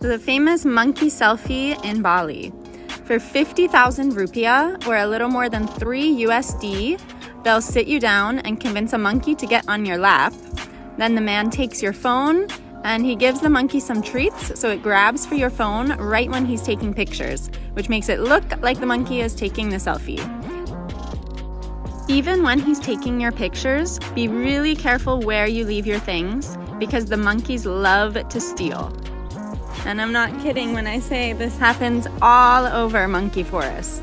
The famous monkey selfie in Bali. For 50,000 rupiah, or a little more than 3 USD, they'll sit you down and convince a monkey to get on your lap. Then the man takes your phone and he gives the monkey some treats so it grabs for your phone right when he's taking pictures, which makes it look like the monkey is taking the selfie. Even when he's taking your pictures, be really careful where you leave your things because the monkeys love to steal. And I'm not kidding when I say this happens all over Monkey Forest.